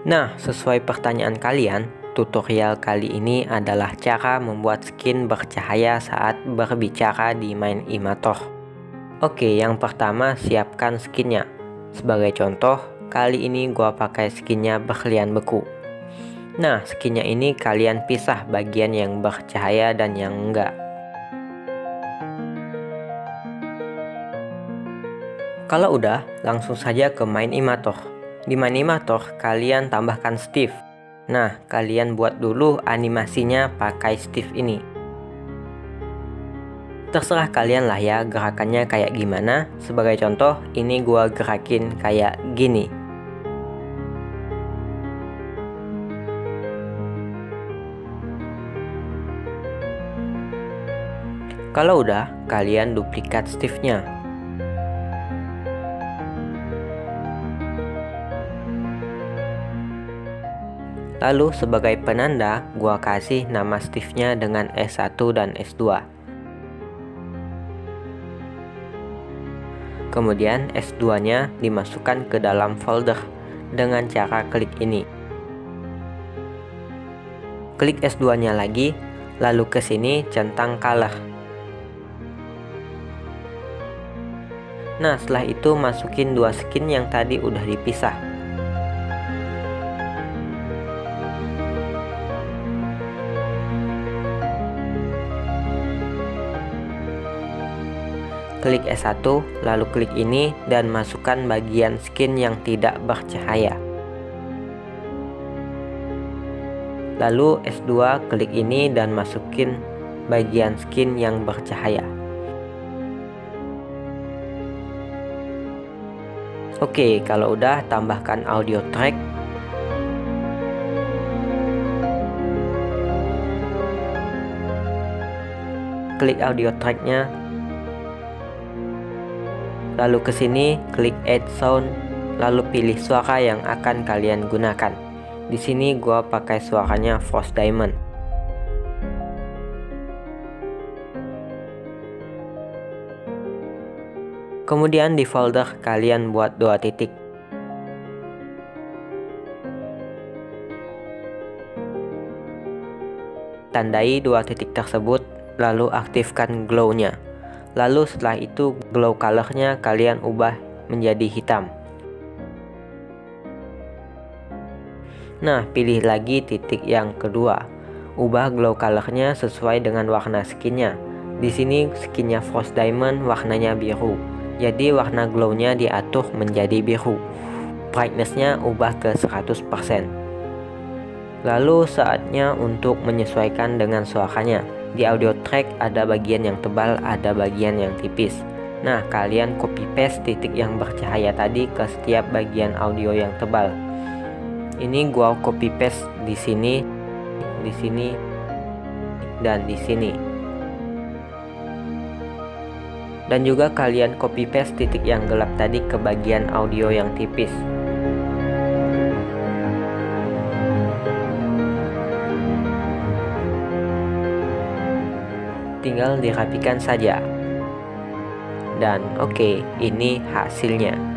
Nah, sesuai pertanyaan kalian, tutorial kali ini adalah cara membuat skin bercahaya saat berbicara di main Imator. Oke, yang pertama siapkan skinnya. Sebagai contoh, kali ini gua pakai skinnya berlian beku. Nah, skinnya ini kalian pisah bagian yang bercahaya dan yang enggak. Kalau udah, langsung saja ke main Imator. Di main Imator, kalian tambahkan Steve. Nah, kalian buat dulu animasinya pakai Steve ini. Terserah kalian lah ya gerakannya kayak gimana. Sebagai contoh, ini gua gerakin kayak gini. Kalau udah, kalian duplikat Steve-nya. Lalu sebagai penanda, gua kasih nama Steve-nya dengan S1 dan S2. Kemudian S2-nya dimasukkan ke dalam folder dengan cara klik ini. Klik S2-nya lagi, lalu ke sini centang color. Nah setelah itu masukin dua skin yang tadi udah dipisah Klik S1 lalu klik ini dan masukkan bagian skin yang tidak bercahaya Lalu S2 klik ini dan masukin bagian skin yang bercahaya Oke, kalau udah tambahkan audio track. Klik audio tracknya. Lalu ke sini klik add sound, lalu pilih suara yang akan kalian gunakan. Di sini gua pakai suaranya Frost Diamond. Kemudian di folder kalian buat dua titik. Tandai dua titik tersebut, lalu aktifkan glow-nya. Lalu setelah itu glow color-nya kalian ubah menjadi hitam. Nah, pilih lagi titik yang kedua. Ubah glow color-nya sesuai dengan warna skinnya. Di sini skinnya Frost Diamond warnanya biru jadi warna glownya diatur menjadi biru brightnessnya ubah ke 100% lalu saatnya untuk menyesuaikan dengan suaranya di audio track ada bagian yang tebal ada bagian yang tipis. Nah kalian copy paste titik yang bercahaya tadi ke setiap bagian audio yang tebal. Ini gua copy paste di sini di sini dan di sini. Dan juga kalian copy paste titik yang gelap tadi ke bagian audio yang tipis. Tinggal dirapikan saja. Dan oke, okay, ini hasilnya.